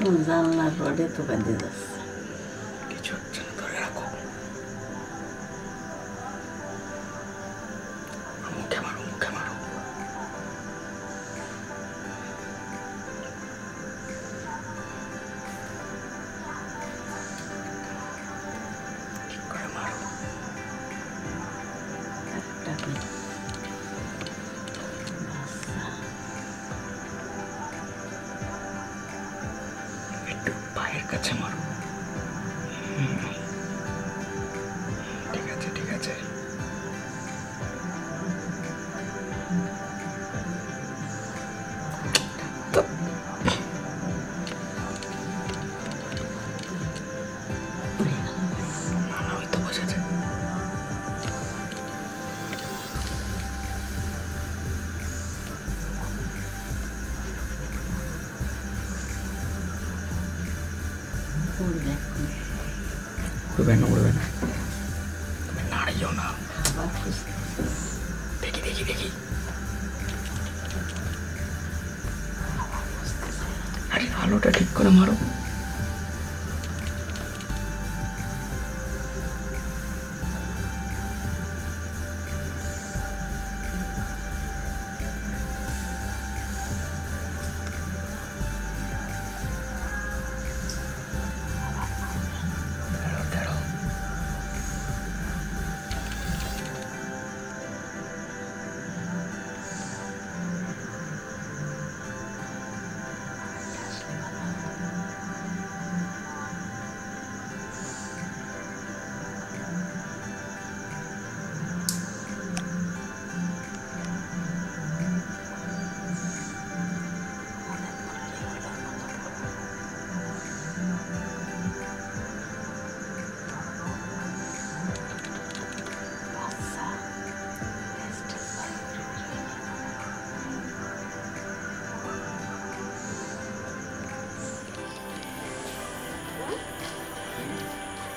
Gonzalo Arroyo Bandidos. Qué chucho. পায়ের আমার ঠিক আছে ঠিক আছে। না না ওই তো বসেছে উড়বে না উড়বে না। নাড়িও না। দেখি দেখি দেখি। আরে আলোটা ঠিক করে মারো।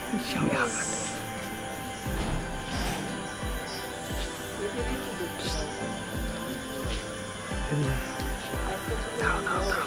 স্বামী আঘাত দাঁড়াও দাঁড়াও দাঁড়াও দাঁড়াও দাঁড়াও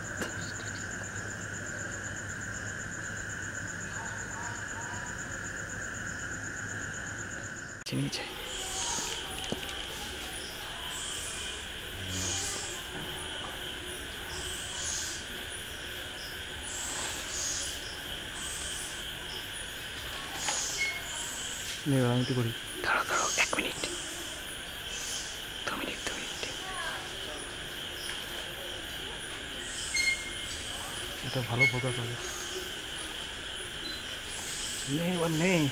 দিয়েছে নিচে। আমি একটু করি। দাঁড়াও দাঁড়াও এক মিনিট। দু মিনিট দু মিনিট। এটা ভালো ফোকাস হবে। নেই নেই।